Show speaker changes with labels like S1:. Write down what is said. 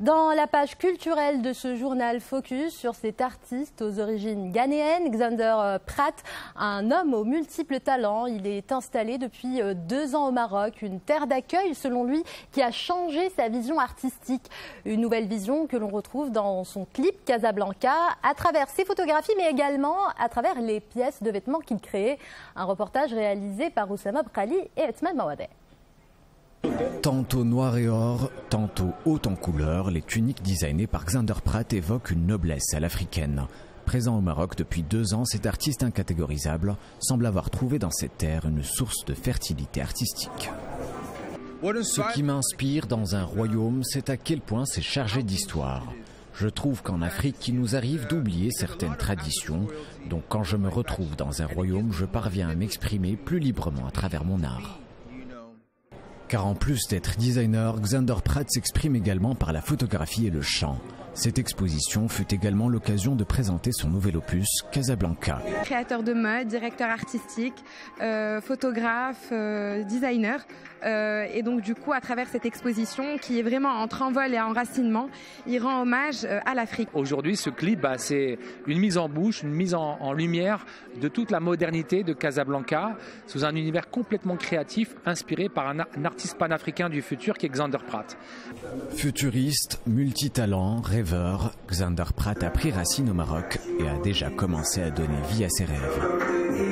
S1: Dans la page culturelle de ce journal Focus sur cet artiste aux origines ghanéennes, Xander euh, Pratt, un homme aux multiples talents. Il est installé depuis euh, deux ans au Maroc, une terre d'accueil selon lui qui a changé sa vision artistique. Une nouvelle vision que l'on retrouve dans son clip Casablanca à travers ses photographies mais également à travers les pièces de vêtements qu'il crée. Un reportage réalisé par Oussama Brali et Etman Mawadeh.
S2: Tantôt noir et or, tantôt haut en couleur, les tuniques designées par Xander Pratt évoquent une noblesse à l'africaine. Présent au Maroc depuis deux ans, cet artiste incatégorisable semble avoir trouvé dans cette terre une source de fertilité artistique. Ce qui m'inspire dans un royaume, c'est à quel point c'est chargé d'histoire. Je trouve qu'en Afrique, il nous arrive d'oublier certaines traditions, donc quand je me retrouve dans un royaume, je parviens à m'exprimer plus librement à travers mon art. Car en plus d'être designer, Xander Pratt s'exprime également par la photographie et le chant. Cette exposition fut également l'occasion de présenter son nouvel opus, Casablanca.
S3: Créateur de mode, directeur artistique, euh, photographe, euh, designer. Euh, et donc du coup, à travers cette exposition, qui est vraiment entre envol et enracinement, il rend hommage à l'Afrique.
S4: Aujourd'hui, ce clip, bah, c'est une mise en bouche, une mise en, en, lumière de toute la modernité de Casablanca, sous un univers complètement créatif, inspiré par un, un artiste panafricain du futur qui est Xander Pratt.
S2: Futuriste, multitalent, Xander Pratt a pris racine au Maroc et a déjà commencé à donner vie à ses rêves.